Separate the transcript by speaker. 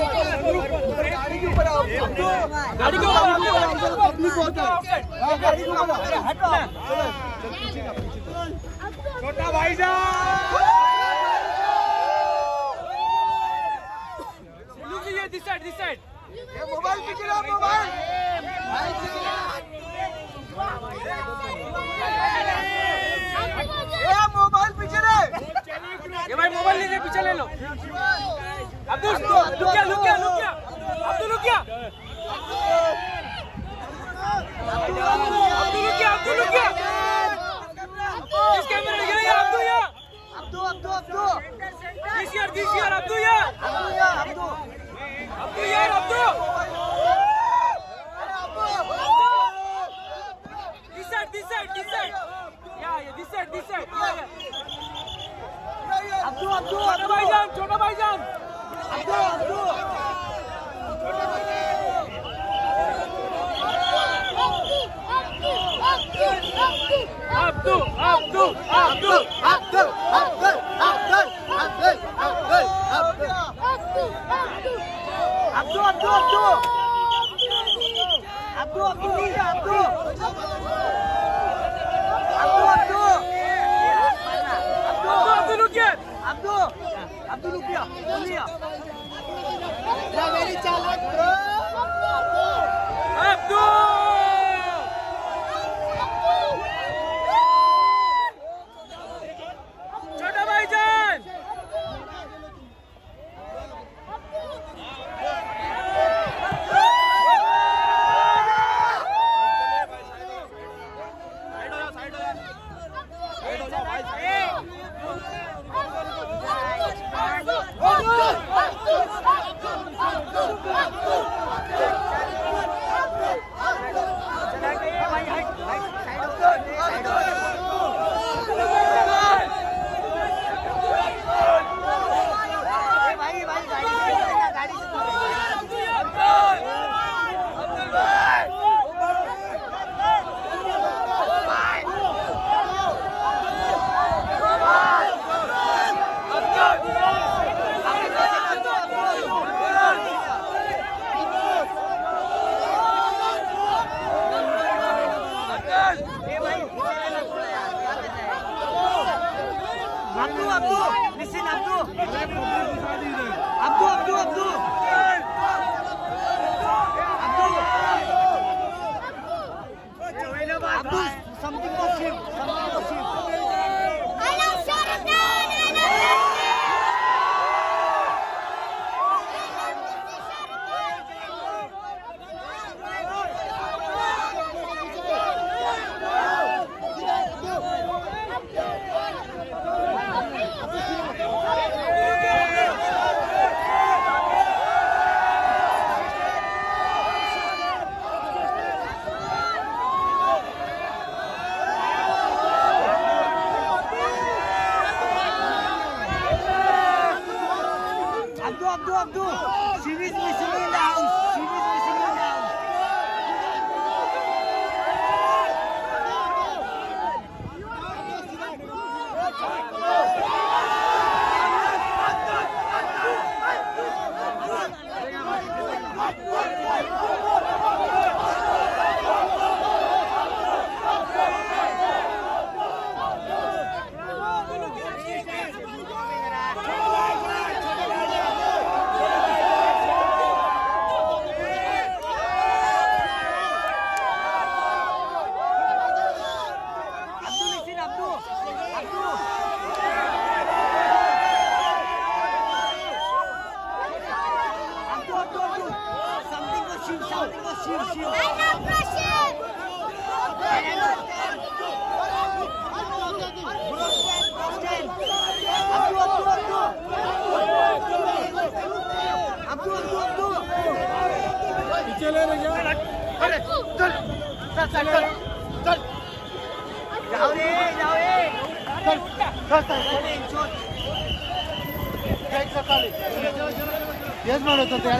Speaker 1: गाड़ी के ऊपर आओ
Speaker 2: गाड़ी के ऊपर
Speaker 1: पब्लिक बहुत है गाड़ी के ऊपर आओ। हटो।
Speaker 2: छोटा भाईजान लुक ये दिस साइड दिस साइड
Speaker 1: ये मोबाइल रहो मोबाइल भाई पीछे
Speaker 2: छोटा Abdul,
Speaker 1: Abdul, Abdul, Abdul, Abdul, Abdul, Abdul, Abdul, Abdul, Abdul, Abdul, Abdul, Abdul, Abdul, Abdul, Abdul, Abdul, two rupiah, Mulia. They. Abdul! Abdu, Abdu, listen, Abdu. Abdu, Abdu, Abdu. Abdu, Abdu, अरे चल. चल चल चल. चल. जाऊ रे जाऊ रे. चल चल चल. चल चल. तेच म्हणत होते